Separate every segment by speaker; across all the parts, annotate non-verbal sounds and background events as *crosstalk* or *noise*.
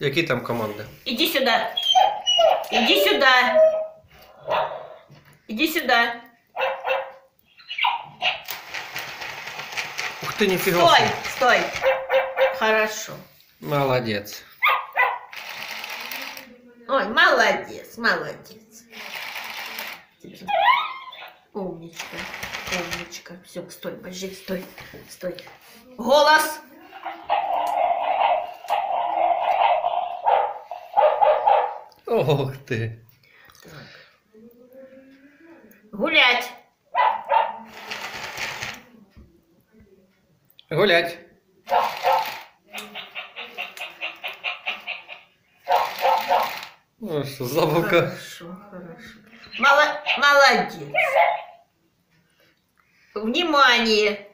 Speaker 1: Які там команди?
Speaker 2: Иди сюда. Иди сюда. Иди сюда.
Speaker 1: Ух ти, ніфіга.
Speaker 2: Стой,
Speaker 1: собі.
Speaker 2: стой. Хорошо.
Speaker 1: Молодець.
Speaker 2: Ой, молодец, молодец. Умничка, умничка. Все, стой, подожди, стой, стой. Голос.
Speaker 1: Ох ти.
Speaker 2: Гулять.
Speaker 1: Гулять. О, що, забавка.
Speaker 2: Хорошо, хорошо. Мало- молодец. Внимание.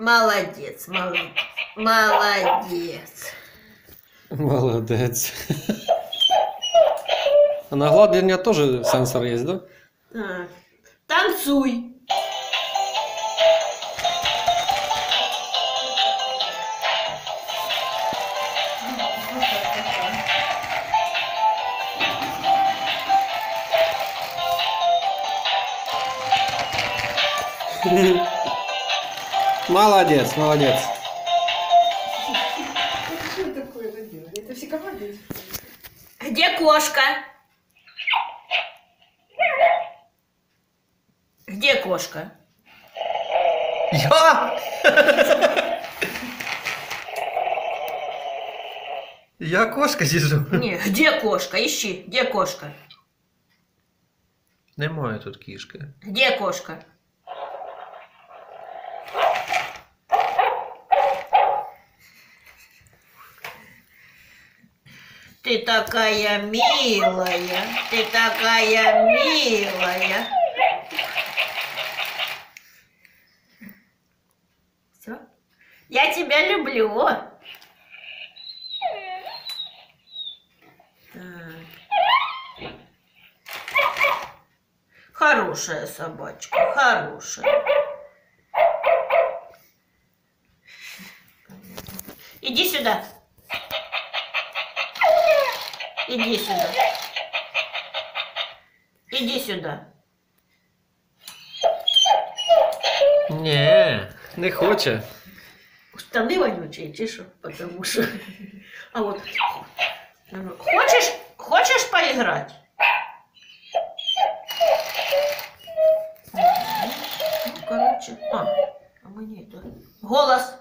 Speaker 2: Молодец, молодец, молодец.
Speaker 1: Молодець. А на гладення теж сенсор є, да?
Speaker 2: Так. Танцуй.
Speaker 1: Молодець, *laughs*
Speaker 3: все команды?
Speaker 2: Где кошка? Где кошка?
Speaker 1: Я? Я кошка сижу.
Speaker 2: Не, где кошка? Ищи, где кошка?
Speaker 1: Немає тут кішки.
Speaker 2: Где кошка? Ты такая милая, ты такая милая. Все? Я тебя люблю. Так. Хорошая собачка, хорошая. Иди сюда. Иди сюда. Иди сюда.
Speaker 1: Ні, не хоче.
Speaker 2: Штаны вонючие, чи что? Потому что... А вот... Хочешь, хочешь поиграть? Ну, короче... А, а мы не это... Голос.